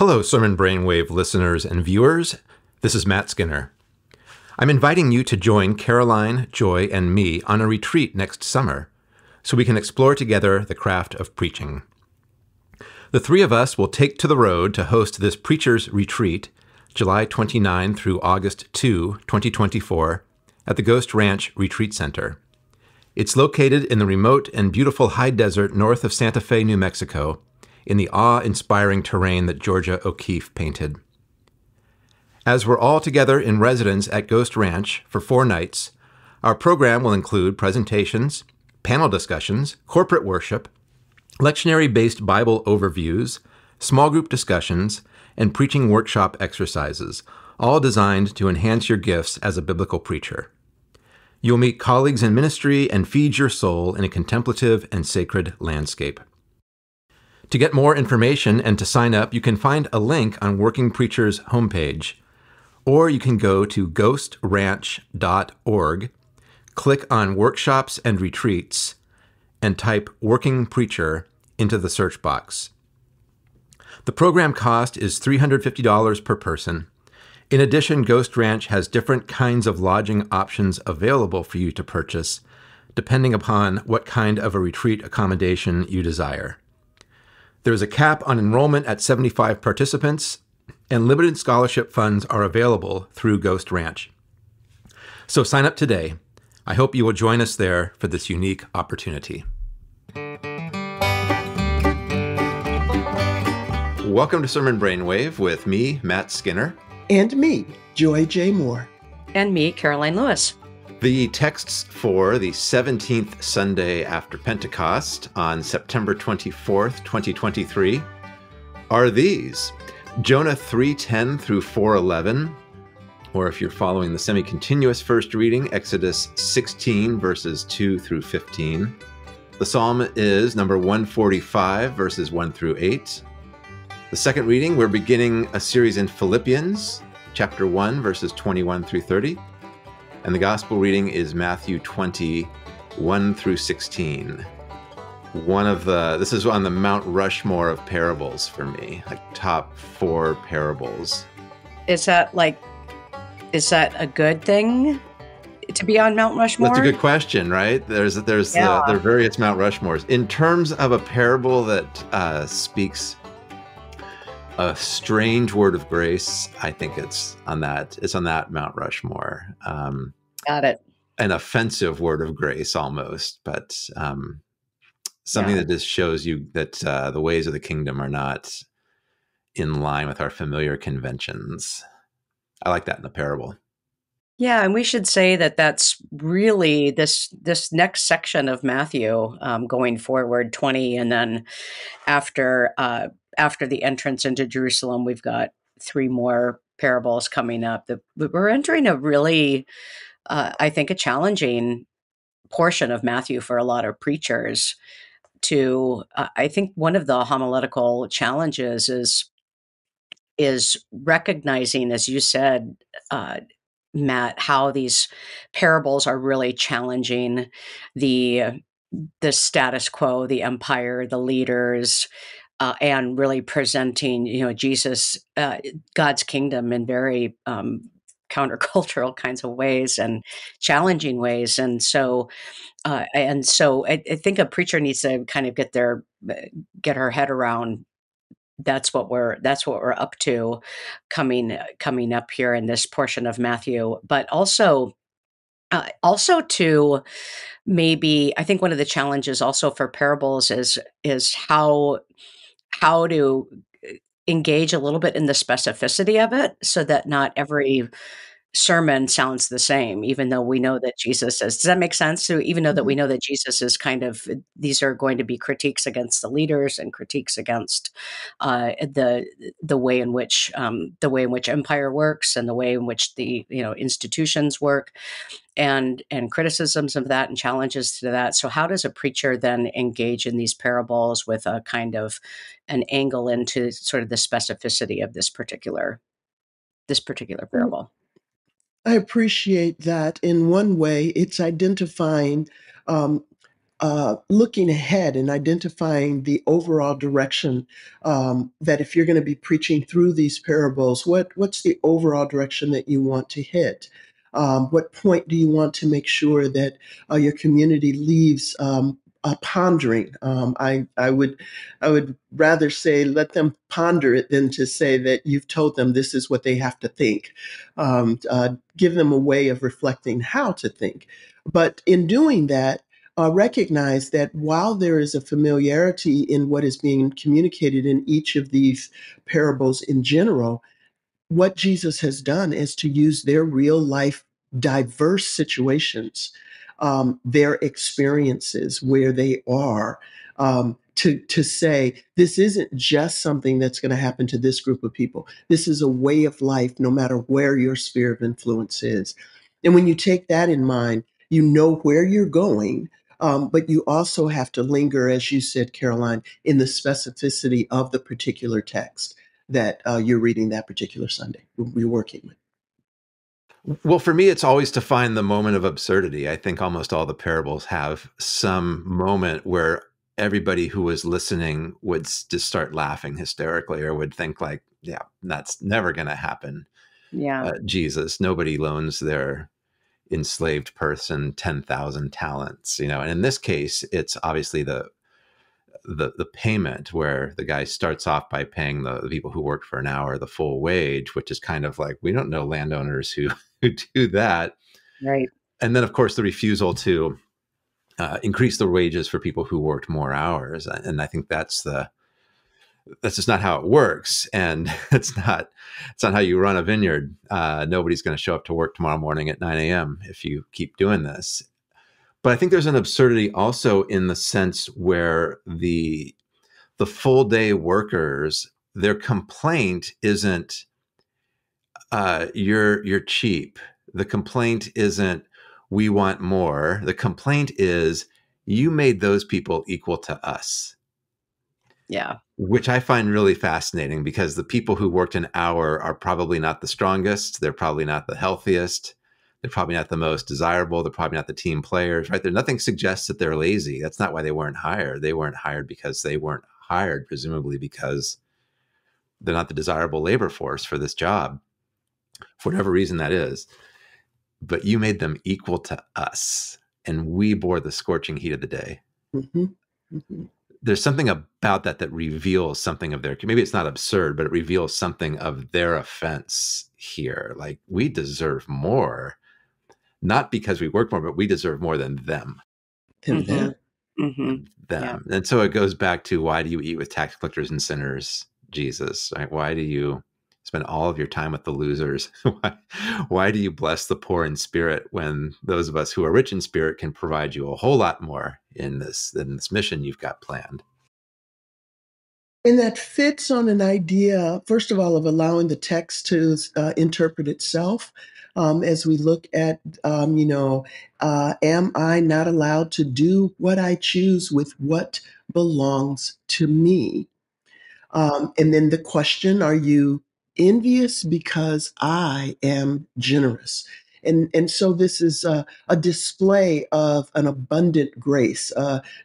Hello, Sermon Brainwave listeners and viewers. This is Matt Skinner. I'm inviting you to join Karoline, Joy, and me on a retreat next summer so we can explore together the craft of preaching. The three of us will take to the road to host this Preacher's Retreat, July 29 through August 2, 2024, at the Ghost Ranch Retreat Center. It's located in the remote and beautiful high desert north of Santa Fe, New Mexico, in the awe inspiring terrain that Georgia O'Keeffe painted. As we're all together in residence at Ghost Ranch for four nights, our program will include presentations, panel discussions, corporate worship, lectionary based Bible overviews, small group discussions, and preaching workshop exercises, all designed to enhance your gifts as a biblical preacher. You'll meet colleagues in ministry and feed your soul in a contemplative and sacred landscape. To get more information and to sign up, you can find a link on Working Preacher's homepage, or you can go to ghostranch.org, click on Workshops and Retreats, and type Working Preacher into the search box. The program cost is $350 per person. In addition, Ghost Ranch has different kinds of lodging options available for you to purchase, depending upon what kind of a retreat accommodation you desire. There is a cap on enrollment at 75 participants, and limited scholarship funds are available through Ghost Ranch. So sign up today. I hope you will join us there for this unique opportunity. Welcome to Sermon Brainwave with me, Matt Skinner. And me, Joy J. Moore. And me, Karoline Lewis. The texts for the 17th Sunday after Pentecost on September 24th, 2023 are these Jonah 3:10 through 4:11, or if you're following the semi-continuous first reading, Exodus 16 verses 2 through 15. The psalm is number 145 verses 1 through 8. The second reading, we're beginning a series in Philippians, chapter 1 verses 21 through 30. And the gospel reading is Matthew 20, 1 through 16. One of the, this is on the Mount Rushmore of parables for me, like top four parables. Is that like, is that a good thing to be on Mount Rushmore? That's a good question, right? There's there's yeah. the, there are various Mount Rushmores. In terms of a parable that uh, speaks a strange word of grace. I think it's on that. It's on that Mount Rushmore. Um, Got it. An offensive word of grace, almost, but um, something yeah. that just shows you that uh, the ways of the kingdom are not in line with our familiar conventions. I like that in the parable. Yeah, and we should say that that's really this this next section of Matthew um, going forward, twenty, and then after uh, after the entrance into Jerusalem, we've got three more parables coming up. The, we're entering a really, uh, I think, a challenging portion of Matthew for a lot of preachers. To, uh, I think, one of the homiletical challenges is is recognizing, as you said, uh, Matt, how these parables are really challenging the the status quo, the empire, the leaders, uh, and really presenting, you know, Jesus, uh, God's kingdom in very um, countercultural kinds of ways and challenging ways. And so, uh, and so, I, I, think a preacher needs to kind of get their uh, get her head around. That's what we're that's what we're up to, coming coming up here in this portion of Matthew, but also. Uh, also to maybe i think one of the challenges also for parables is is how how to uh, engage a little bit in the specificity of it so that not every sermon sounds the same, even though we know that Jesus is. Does that make sense? So even though that we mm-hmm. know that Jesus is kind of these are going to be critiques against the leaders and critiques against uh, the the way in which um, the way in which empire works and the way in which the you know institutions work and and criticisms of that and challenges to that so how does a preacher then engage in these parables with a kind of an angle into sort of the specificity of this particular this particular parable I appreciate that. In one way, it's identifying um, uh, looking ahead and identifying the overall direction um, that if you're going to be preaching through these parables, what what's the overall direction that you want to hit? Um, what point do you want to make sure that uh, your community leaves um, uh, pondering. Um, I I would I would rather say let them ponder it than to say that you've told them this is what they have to think. Um, uh, give them a way of reflecting how to think. But in doing that, uh, recognize that while there is a familiarity in what is being communicated in each of these parables in general, what Jesus has done is to use their real life diverse situations um, their experiences where they are um, to to say this isn't just something that's going to happen to this group of people. This is a way of life, no matter where your sphere of influence is. And when you take that in mind, you know where you're going. Um, but you also have to linger, as you said, Karoline, in the specificity of the particular text that uh, you're reading that particular Sunday. We're working with. Well, for me, it's always to find the moment of absurdity. I think almost all the parables have some moment where everybody who was listening would just start laughing hysterically or would think like, yeah, that's never going to happen. Yeah. Uh, Jesus, nobody loans their enslaved person 10,000 talents, you know. And in this case, it's obviously the the the payment where the guy starts off by paying the, the, people who worked for an hour the full wage, which is kind of like we don't know landowners who who do that, right? And then of course the refusal to uh, increase the wages for people who worked more hours, and I think that's the that's just not how it works, and it's not it's not how you run a vineyard. Uh, nobody's going to show up to work tomorrow morning at nine a.m. if you keep doing this. But I think there's an absurdity also in the sense where the the full day workers, their complaint isn't uh, you're you're cheap. The complaint isn't we want more. The complaint is you made those people equal to us. Yeah. Which I find really fascinating because the people who worked an hour are probably not the strongest. They're probably not the healthiest. They're probably not the most desirable. They're probably not the team players, right? There nothing suggests that they're lazy. That's not why they weren't hired. They weren't hired because they weren't hired, presumably because they're not the desirable labor force for this job, for whatever reason that is. But you made them equal to us, and we bore the scorching heat of the day. Mm-hmm. Mm-hmm. There's something about that that reveals something of their. Maybe it's not absurd, but it reveals something of their offense here. Like we deserve more not because we work more, but we deserve more than them. Than mm-hmm. them. Mm-hmm. Them. Yeah. And so it goes back to why do you eat with tax collectors and sinners, Jesus? Right? Why do you spend all of your time with the losers? why, why do you bless the poor in spirit when those of us who are rich in spirit can provide you a whole lot more in this in this mission you've got planned? And that fits on an idea, first of all, of allowing the text to uh, interpret itself, um, as we look at, um, you know, uh, am I not allowed to do what I choose with what belongs to me? Um, and then the question, are you envious because I am generous? And, and so this is a, a display of an abundant grace,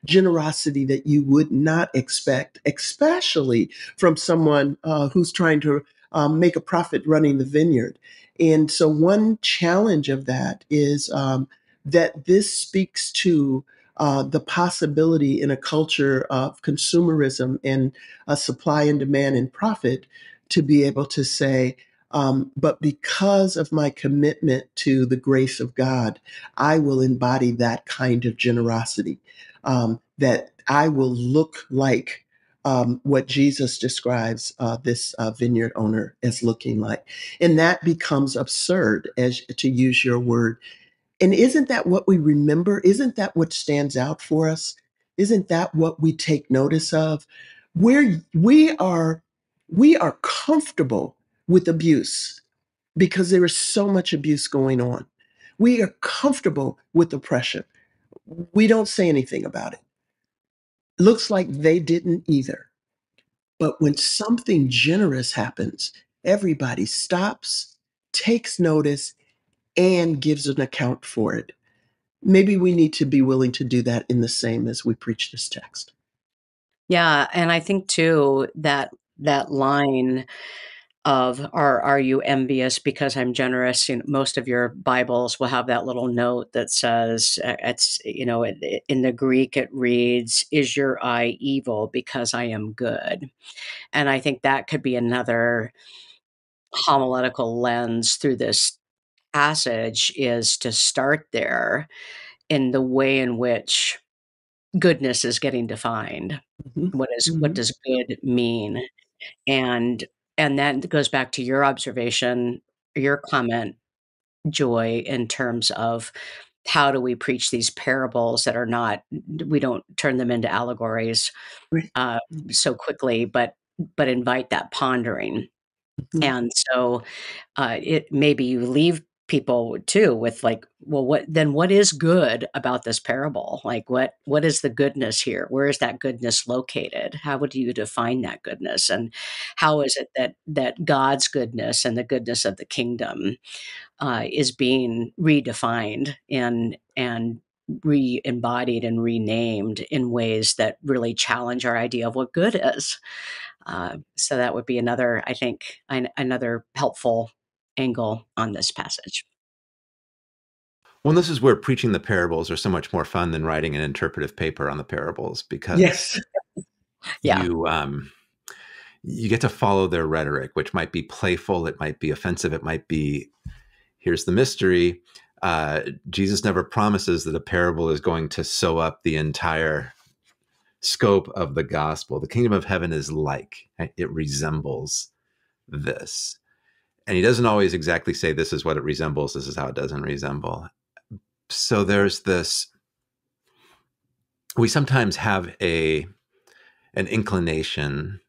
generosity that you would not expect, especially from someone uh, who's trying to um, make a profit running the vineyard. And so, one challenge of that is um, that this speaks to uh, the possibility in a culture of consumerism and a supply and demand and profit to be able to say, um, but because of my commitment to the grace of God, I will embody that kind of generosity, um, that I will look like um, what Jesus describes uh, this uh, vineyard owner as looking like. And that becomes absurd, as to use your word. And isn't that what we remember? Isn't that what stands out for us? Isn't that what we take notice of? Where we are, we are comfortable with abuse because there is so much abuse going on. We are comfortable with oppression. We don't say anything about it. Looks like they didn't either. But when something generous happens, everybody stops, takes notice, and gives an account for it. maybe we need to be willing to do that in the same as we preach this text. Yeah, and I think too that that line of are are you envious because I'm generous? You know, most of your Bibles will have that little note that says uh, it's you know it, in the Greek it reads is your eye evil because I am good, and I think that could be another homiletical lens through this passage is to start there in the way in which goodness is getting defined. Mm-hmm. What is, mm-hmm. what does good mean? And and that goes back to your observation, your comment, Joy, in terms of how do we preach these parables that are not we don't turn them into allegories uh, so quickly, but but invite that pondering. Mm-hmm. And so uh, it maybe you leave people too with like well what then what is good about this parable? Like what what is the goodness here? Where is that goodness located? How would you define that goodness? And how is it that that god's goodness and the goodness of the kingdom uh, is being redefined and and re-embodied and renamed in ways that really challenge our idea of what good is? Uh, so that would be another i think an, another helpful angle on this passage. Well, this is where preaching the parables are so much more fun than writing an interpretive paper on the parables because yes. yeah. you um, you get to follow their rhetoric, which might be playful, it might be offensive, it might be here's the mystery. Uh, Jesus never promises that a parable is going to sew up the entire scope of the gospel. The kingdom of heaven is like, it resembles this and he doesn't always exactly say this is what it resembles this is how it doesn't resemble. So there's this we sometimes have a an inclination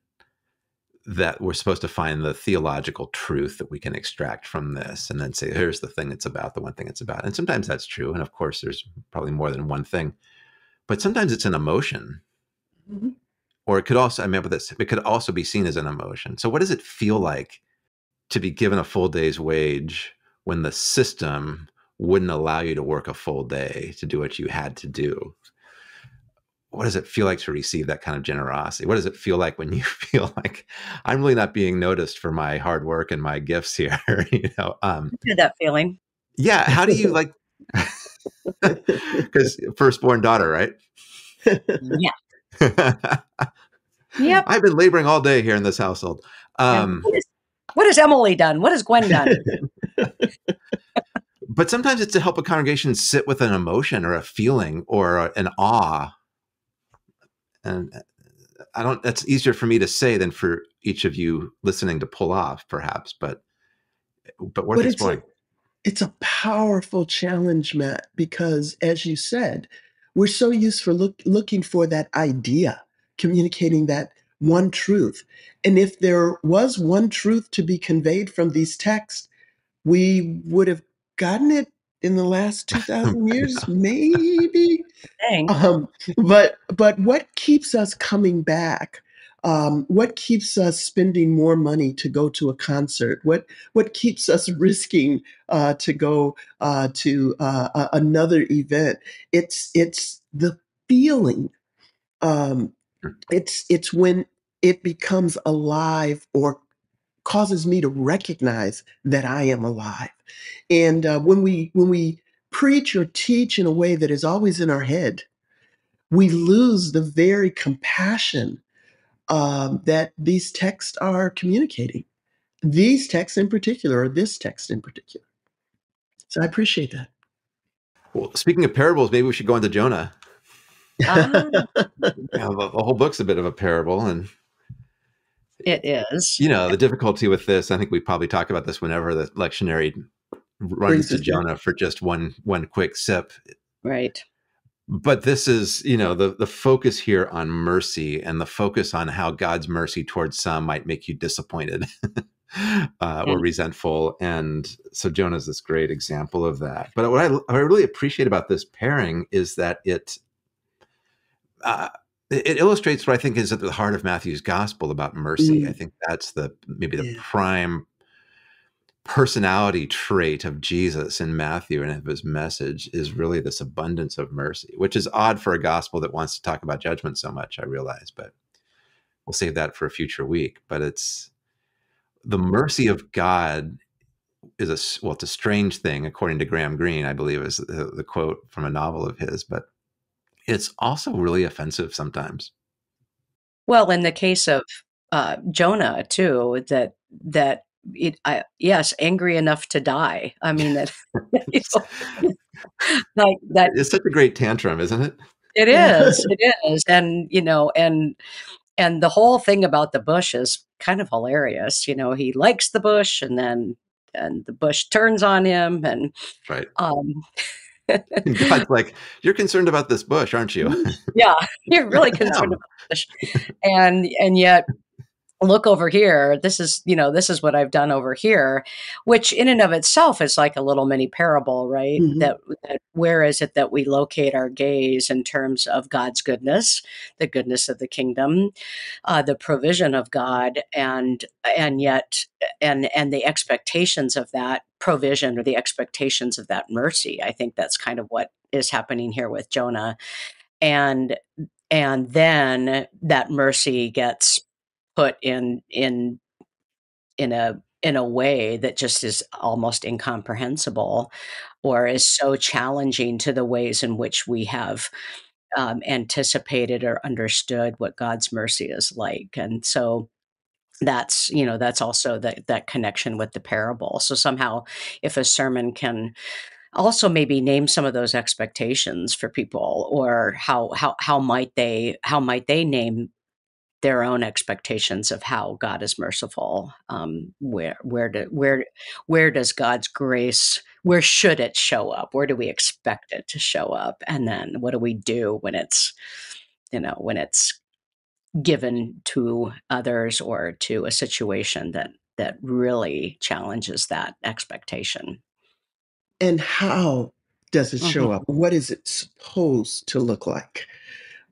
that we're supposed to find the theological truth that we can extract from this and then say here's the thing it's about the one thing it's about. And sometimes that's true and of course there's probably more than one thing but sometimes it's an emotion. Mm-hmm. or it could also i remember this it could also be seen as an emotion. So what does it feel like to be given a full day's wage when the system wouldn't allow you to work a full day to do what you had to do. What does it feel like to receive that kind of generosity? What does it feel like when you feel like i'm really not being noticed for my hard work and my gifts here you know um that feeling. Yeah how do you like because firstborn daughter right? Yeah. Yep. I've been laboring all day here in this household. Um what has Emily done? What has Gwen done? but sometimes it's to help a congregation sit with an emotion or a feeling or an awe. And I don't, that's easier for me to say than for each of you listening to pull off, perhaps, but, but worth but exploring. It's a, it's a powerful challenge, Matt, because as you said, we're so used for look, looking for that idea, communicating that one truth. And if there was one truth to be conveyed from these texts, we would have gotten it in the last 2000 years maybe. Um, but but what keeps us coming back um, what keeps us spending more money to go to a concert? What what keeps us risking uh, to go uh, to uh, another event? It's it's the feeling um, it's it's when it becomes alive or causes me to recognize that I am alive. And uh, when we when we preach or teach in a way that is always in our head, we lose the very compassion um, that these texts are communicating. These texts in particular, or this text in particular. So I appreciate that. Well, speaking of parables, maybe we should go into Jonah. Uh-huh. yeah, the, the whole book's a bit of a parable, and it is. You know, the difficulty with this, I think we probably talk about this whenever the lectionary runs to Jonah for just one one quick sip. Right. But this is, you know, the the focus here on mercy and the focus on how God's mercy towards some might make you disappointed uh, or mm. resentful. And so Jonah is this great example of that. But what I, what I really appreciate about this pairing is that it uh, it illustrates what I think is at the heart of Matthew's gospel about mercy. Mm. I think that's the maybe the yeah. prime personality trait of Jesus in Matthew and of his message is really this abundance of mercy, which is odd for a gospel that wants to talk about judgment so much, I realize, but we'll save that for a future week. But it's the mercy of God is a well, it's a strange thing, according to Graham Greene, I believe is the, the quote from a novel of his, but it's also really offensive sometimes. Well, in the case of uh, Jonah too, that that it, I, yes, angry enough to die. I mean that, you know, like that. It's such a great tantrum, isn't it? It is. it is, and you know, and and the whole thing about the bush is kind of hilarious. You know, he likes the bush, and then and the bush turns on him, and right. Um, God's like, you're concerned about this bush, aren't you? Mm, yeah, you're really concerned about the bush, and and yet look over here this is you know this is what i've done over here which in and of itself is like a little mini parable right? Mm-hmm. that, that where is it that we locate our gaze in terms of god's goodness the goodness of the kingdom uh, the provision of god and and yet and and the expectations of that provision or the expectations of that mercy? I think that's kind of what is happening here with jonah. And and then that mercy gets put in in in a in a way that just is almost incomprehensible or is so challenging to the ways in which we have um, anticipated or understood what God's mercy is like. And so that's you know that's also that that connection with the parable so somehow if a sermon can also maybe name some of those expectations for people or how how how might they how might they name their own expectations of how God is merciful. Um, where where do, where where does God's grace? Where should it show up? Where do we expect it to show up? And then what do we do when it's you know when it's given to others or to a situation that that really challenges that expectation? And how does it show mm-hmm. up? What is it supposed to look like?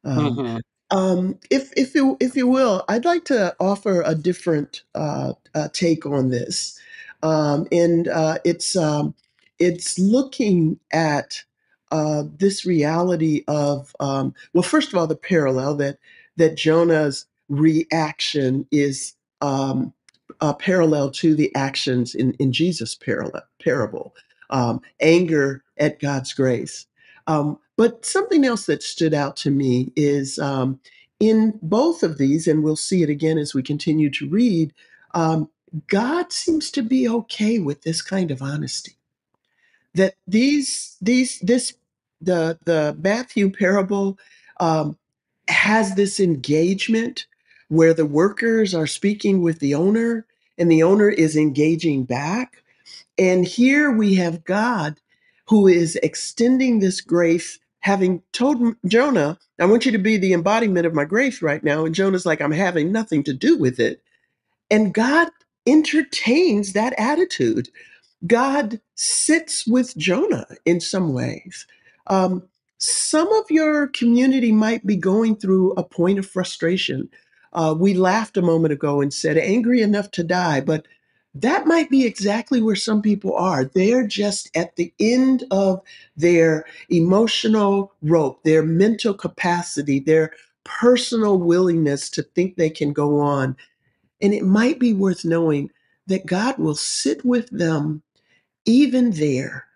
Um, mm-hmm. Um, if if you if you will, I'd like to offer a different uh, uh, take on this, um, and uh, it's um, it's looking at uh, this reality of um, well, first of all, the parallel that that Jonah's reaction is um, parallel to the actions in in Jesus' parallel parable, um, anger at God's grace. Um, but something else that stood out to me is um, in both of these, and we'll see it again as we continue to read, um, God seems to be okay with this kind of honesty. That these, these, this, the the Matthew parable um, has this engagement where the workers are speaking with the owner, and the owner is engaging back. And here we have God who is extending this grace, having told Jonah, I want you to be the embodiment of my grace right now. And Jonah's like, I'm having nothing to do with it. And God entertains that attitude. God sits with Jonah in some ways. Um, some of your community might be going through a point of frustration. Uh, we laughed a moment ago and said, angry enough to die, but that might be exactly where some people are. They're just at the end of their emotional rope, their mental capacity, their personal willingness to think they can go on. And it might be worth knowing that God will sit with them even there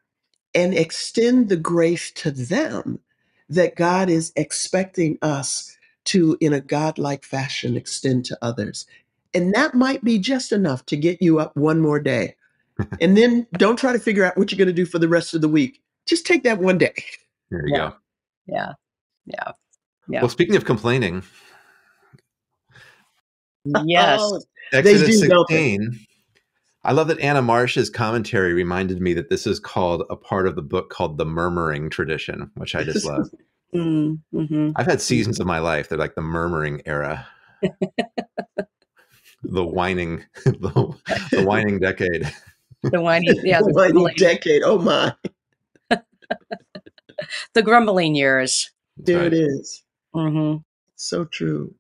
and extend the grace to them that God is expecting us to, in a godlike fashion, extend to others. And that might be just enough to get you up one more day. and then don't try to figure out what you're going to do for the rest of the week. Just take that one day. There you yeah. go. Yeah. Yeah. Yeah. Well, speaking of complaining, yes. Oh, Exodus 16. I love that Anna Marsh's commentary reminded me that this is called a part of the book called the murmuring tradition, which I just love. mm, hmm I've had seasons of my life that are like the murmuring era the whining the, the whining decade the whining yeah the, the whining decade oh my the grumbling years there right. it is. Mm-hmm. so true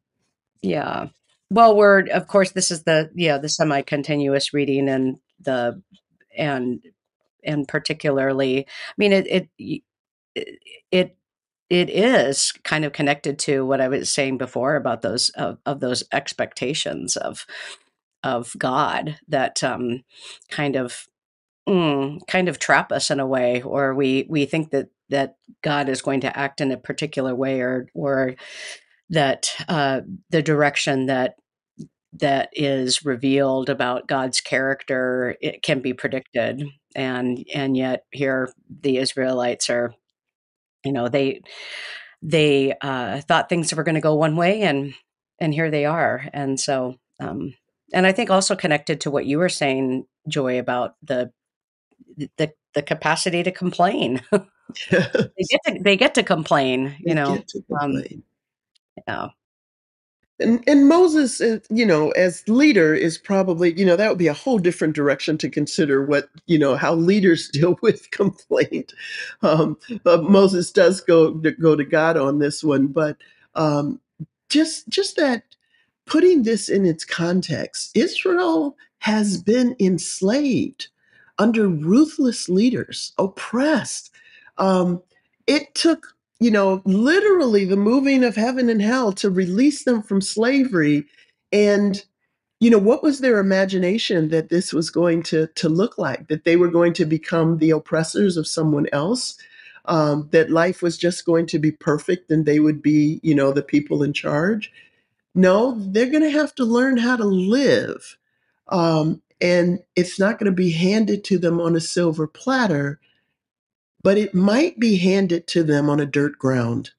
yeah well we're of course this is the yeah the semi-continuous reading and the and and particularly, I mean, it it it it is kind of connected to what I was saying before about those of, of those expectations of of God that um, kind of mm, kind of trap us in a way, or we we think that that God is going to act in a particular way, or or that uh, the direction that that is revealed about God's character it can be predicted, and and yet here the Israelites are, you know, they they uh, thought things were going to go one way, and and here they are, and so um, and I think also connected to what you were saying, Joy, about the the the capacity to complain. Yes. they get to they get to complain, you they know. Um, complain. Um, yeah. And, and Moses, uh, you know, as leader is probably, you know, that would be a whole different direction to consider what, you know, how leaders deal with complaint. Um, Moses does go go to God on this one, but um, just just that putting this in its context, Israel has been enslaved under ruthless leaders, oppressed. Um, it took you know, literally the moving of heaven and hell to release them from slavery. And, you know, what was their imagination that this was going to, to look like? That they were going to become the oppressors of someone else? Um, that life was just going to be perfect and they would be, you know, the people in charge? No, they're going to have to learn how to live. Um, and it's not going to be handed to them on a silver platter but it might be handed to them on a dirt ground.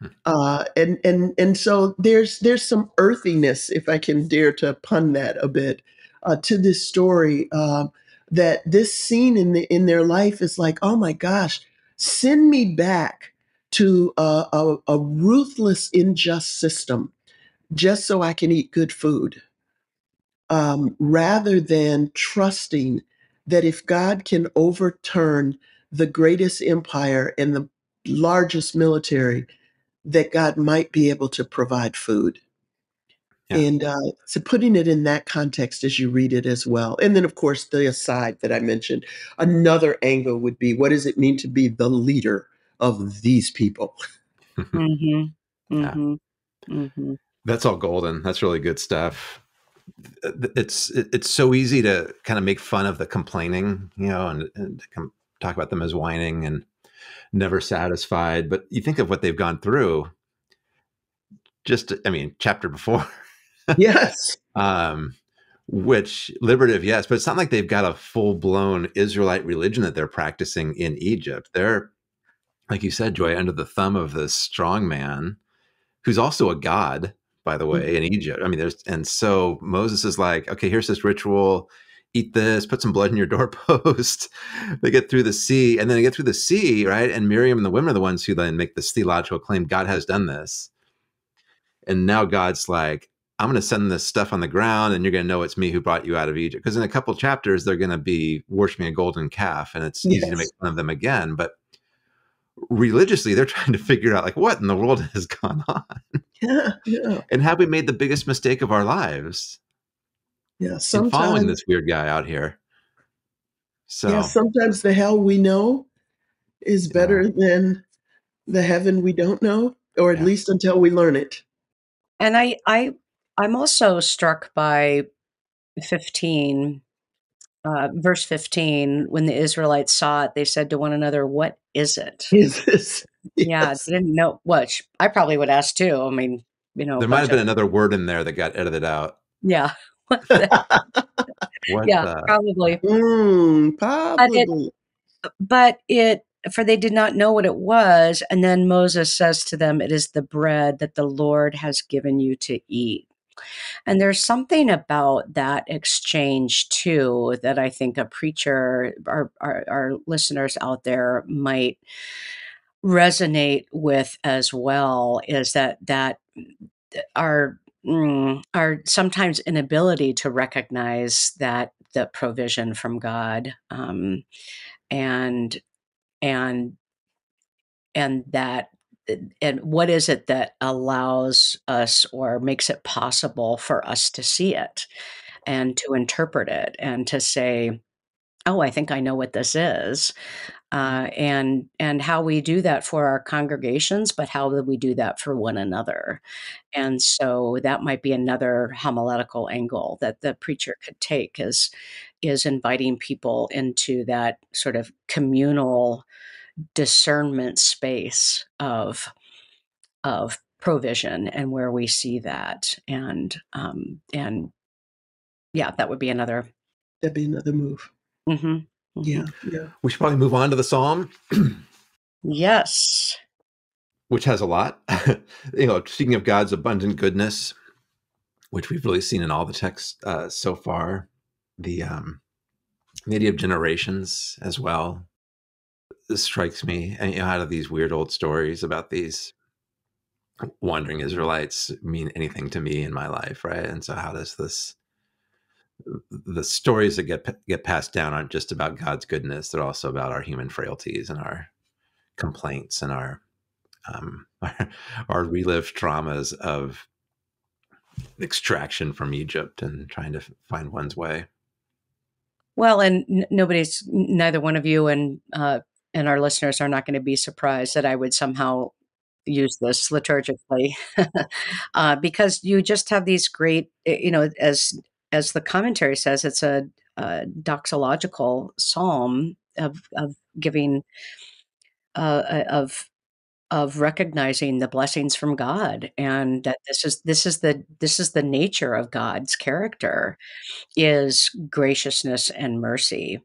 Hmm. Uh, and and and so there's there's some earthiness, if I can dare to pun that a bit, uh, to this story. Uh, that this scene in the in their life is like, oh my gosh, send me back to a, a, a ruthless, unjust system, just so I can eat good food, um, rather than trusting that if God can overturn the greatest empire and the largest military that God might be able to provide food. Yeah. And uh, so putting it in that context as you read it as well. And then, of course, the aside that I mentioned, another angle would be what does it mean to be the leader of these people? mm-hmm. Mm-hmm. Mm-hmm. That's all golden. That's really good stuff. It's it's so easy to kind of make fun of the complaining, you know, and, and com- talk about them as whining and never satisfied. But you think of what they've gone through. Just, I mean, chapter before. yes. um, which liberative, yes, but it's not like they've got a full blown Israelite religion that they're practicing in Egypt. They're, like you said, Joy, under the thumb of this strong man who's also a god, by the way, mm-hmm. in Egypt. I mean, there's, and so Moses is like, okay, here's this ritual eat this, put some blood in your doorpost. they get through the sea, and then they get through the sea, right? And Miriam and the women are the ones who then make this theological claim God has done this. And now God's like, I'm going to send this stuff on the ground, and you're going to know it's me who brought you out of Egypt. Because in a couple chapters, they're going to be worshiping a golden calf, and it's yes. easy to make fun of them again. But religiously, they're trying to figure out, like, what in the world has gone on? Yeah, yeah. And have we made the biggest mistake of our lives? Yeah, sometimes following this weird guy out here. So yeah, sometimes the hell we know is better yeah. than the heaven we don't know, or at yeah. least until we learn it. And I, I, I'm also struck by 15, uh, verse 15. When the Israelites saw it, they said to one another, "What is it?" Is this? Yes. Yeah, didn't know. Which I probably would ask too. I mean, you know, there might have been another word in there that got edited out. Yeah, yeah, the? probably. Mm, probably. But it, but it, for they did not know what it was. And then Moses says to them, It is the bread that the Lord has given you to eat. And there's something about that exchange too that I think a preacher, our, our, our listeners out there might resonate with as well is that that our mm, our sometimes inability to recognize that the provision from God, um, and and and that and what is it that allows us or makes it possible for us to see it and to interpret it and to say oh, I think I know what this is. Uh, and and how we do that for our congregations, but how do we do that for one another? And so that might be another homiletical angle that the preacher could take is is inviting people into that sort of communal discernment space of of provision and where we see that and um and yeah that would be another That'd be another move. Mhm, Yeah, mhm. yeah. We should probably move on to the psalm, yes which has a lot. you know, speaking of God's abundant goodness, which we've really seen in all the texts uh, so far, the um, the idea of generations as well. This strikes me, and you know, how do these weird old stories about these wandering Israelites mean anything to me in my life, right? And so, how does this the stories that get get passed down aren't just about God's goodness; they're also about our human frailties and our complaints and our um, our, our relived traumas of extraction from Egypt and trying to find one's way. well and n- nobody's neither one of you and uh and our listeners are not going to be surprised that i would somehow use this liturgically uh, because you just have these great eh, you know as as the commentary says it's a, a doxological psalm of of giving uh, uh, of of recognizing the blessings from God and that this is this is the this is the nature of God's character is graciousness and mercy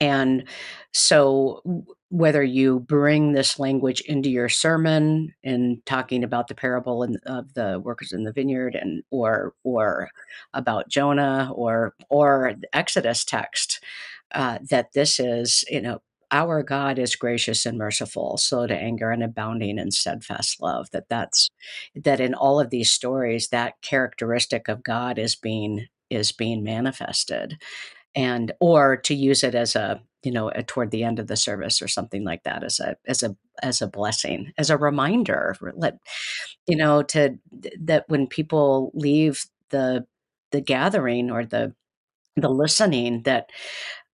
and so, whether you bring this language into your sermon in talking about the parable in, of the workers in the vineyard, and or or about Jonah, or or the Exodus text, uh, that this is you know our God is gracious and merciful, slow to anger, and abounding in steadfast love. That that's that in all of these stories, that characteristic of God is being is being manifested and or to use it as a you know a, toward the end of the service or something like that as a as a as a blessing as a reminder let you know to that when people leave the the gathering or the the listening that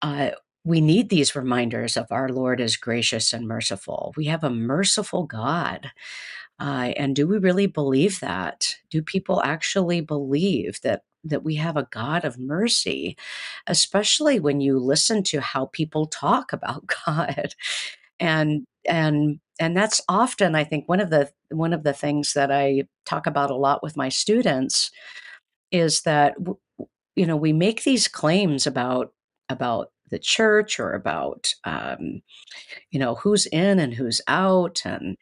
uh, we need these reminders of our lord is gracious and merciful we have a merciful god uh, and do we really believe that? Do people actually believe that that we have a God of mercy, especially when you listen to how people talk about God? And and and that's often, I think, one of the one of the things that I talk about a lot with my students is that you know we make these claims about about the church or about um, you know who's in and who's out and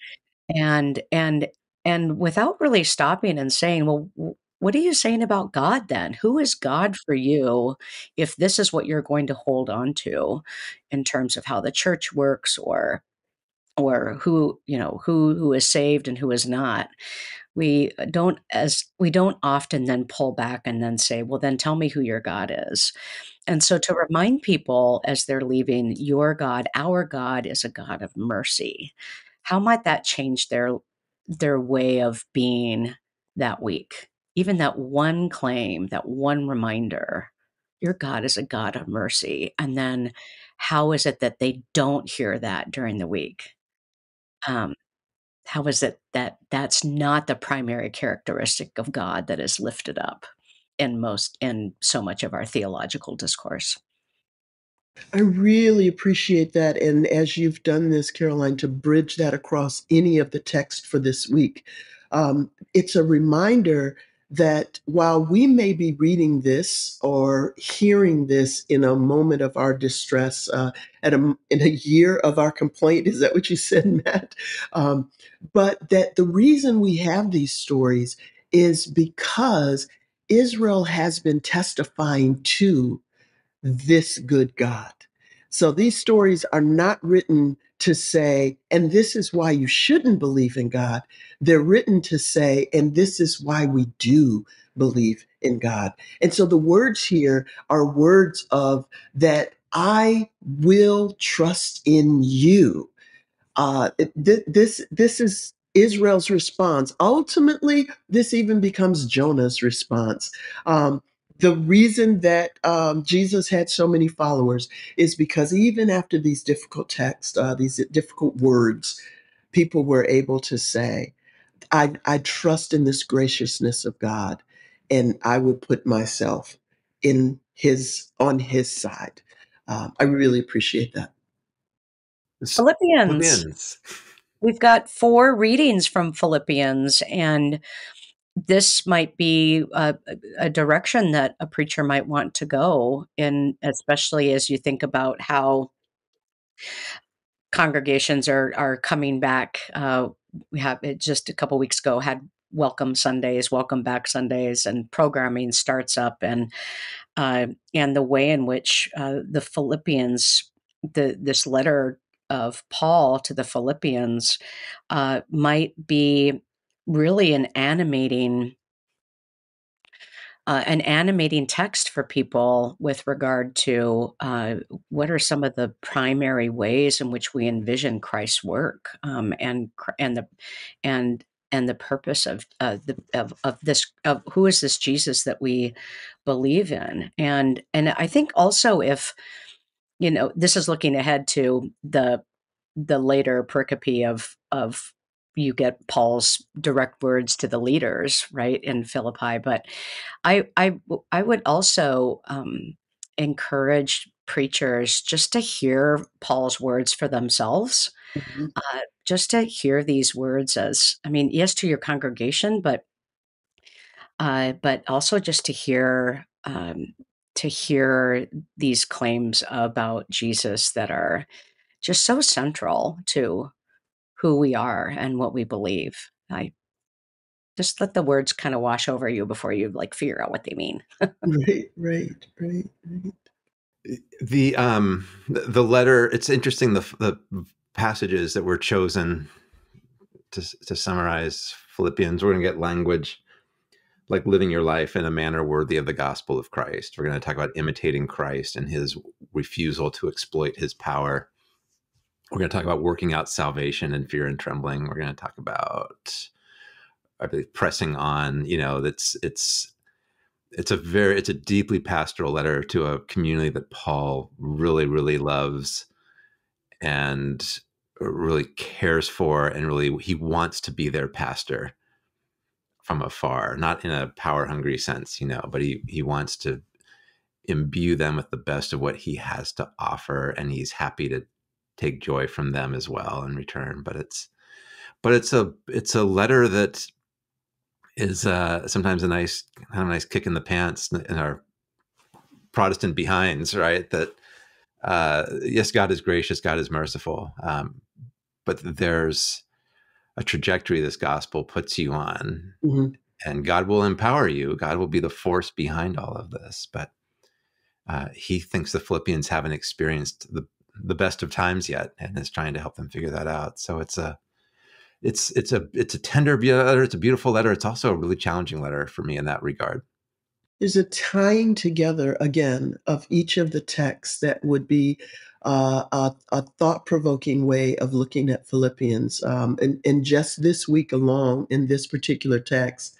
and and and without really stopping and saying, "Well, what are you saying about God then? Who is God for you if this is what you're going to hold on to in terms of how the church works or or who, you know, who who is saved and who is not?" We uh, don't as we don't often then pull back and then say, "Well, then tell me who your God is." And so to remind people as they're leaving, your God, our God is a God of mercy. How might that change their their way of being that week? Even that one claim, that one reminder, your God is a God of mercy. And then how is it that they don't hear that during the week? Um, how is it that that's not the primary characteristic of God that is lifted up in most in so much of our theological discourse? I really appreciate that. And as you've done this, Karoline, to bridge that across any of the text for this week, um, it's a reminder that while we may be reading this or hearing this in a moment of our distress, uh, at a, in a year of our complaint, is that what you said, Matt? Um, but that the reason we have these stories is because Israel has been testifying to this good God. So these stories are not written to say, and this is why you shouldn't believe in God. They're written to say, and this is why we do believe in God. And so the words here are words of that I will trust in you. Uh, th- this this is Israel's response. Ultimately, this even becomes Jonah's response. Um, the reason that um, Jesus had so many followers is because even after these difficult texts, uh, these difficult words, people were able to say, I, I trust in this graciousness of God, and I would put myself in his on his side. Um, I really appreciate that. Philippians. Philippians. We've got four readings from Philippians, and this might be a, a, direction that a preacher might want to go in, especially as you think about how congregations are are coming back. Uh, we have just a couple weeks ago had welcome Sundays, welcome back Sundays, and programming starts up, and uh, and the way in which uh, the Philippians, the this letter of Paul to the Philippians, uh, might be really an animating uh, an animating text for people with regard to uh, what are some of the primary ways in which we envision Christ's work um, and and the and and the purpose of uh, the of, of this of who is this Jesus that we believe in? And and I think also if you know this is looking ahead to the the later pericope of of you get Paul's direct words to the leaders, right, in Philippi. But I, I, I would also um, encourage preachers just to hear Paul's words for themselves, mm-hmm. uh, just to hear these words as, I mean, yes, to your congregation, but, uh, but also just to hear. Um, to hear these claims about Jesus that are just so central to who we are and what we believe. I just let the words kind of wash over you before you like figure out what they mean. right, right, right, right. The um the letter. It's interesting the the passages that were chosen to to summarize Philippians. We're going to get language like living your life in a manner worthy of the gospel of Christ. We're going to talk about imitating Christ and his refusal to exploit his power we're going to talk about working out salvation and fear and trembling. We're going to talk about, I believe, pressing on. You know, that's it's it's a very it's a deeply pastoral letter to a community that Paul really really loves and really cares for, and really he wants to be their pastor from afar, not in a power hungry sense, you know, but he he wants to imbue them with the best of what he has to offer, and he's happy to take joy from them as well in return. But it's but it's a it's a letter that is uh, sometimes a nice kind of nice kick in the pants in our Protestant behinds, right? That uh, yes, God is gracious, God is merciful, um, but there's a trajectory this gospel puts you on, mm-hmm. and God will empower you. God will be the force behind all of this, but uh, he thinks the Philippians haven't experienced the the best of times yet and is trying to help them figure that out. So it's a it's it's a it's a tender letter it's a beautiful letter. It's also a really challenging letter for me in that regard. There's a tying together again of each of the texts that would be uh, a, a thought-provoking way of looking at philippians um, and, and just this week alone in this particular text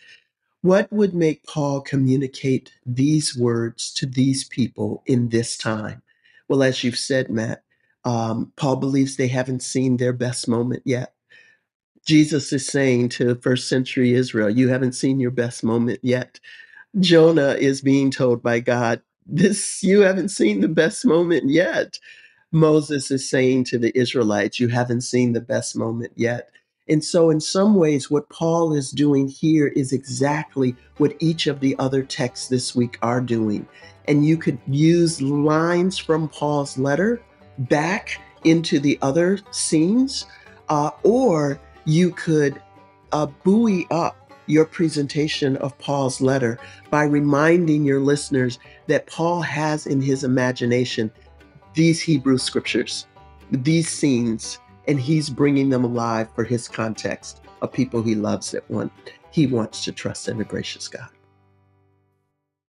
what would make paul communicate these words to these people in this time? Well, as you've said, Matt, um, Paul believes they haven't seen their best moment yet. Jesus is saying to first century Israel, You haven't seen your best moment yet. Jonah is being told by God, This, you haven't seen the best moment yet. Moses is saying to the Israelites, You haven't seen the best moment yet. And so, in some ways, what Paul is doing here is exactly what each of the other texts this week are doing and you could use lines from Paul's letter back into the other scenes, uh, or you could uh, buoy up your presentation of Paul's letter by reminding your listeners that Paul has in his imagination these Hebrew scriptures, these scenes, and he's bringing them alive for his context of people he loves that want he wants to trust in a gracious God.